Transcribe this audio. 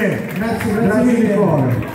grazie, grazie, grazie mille.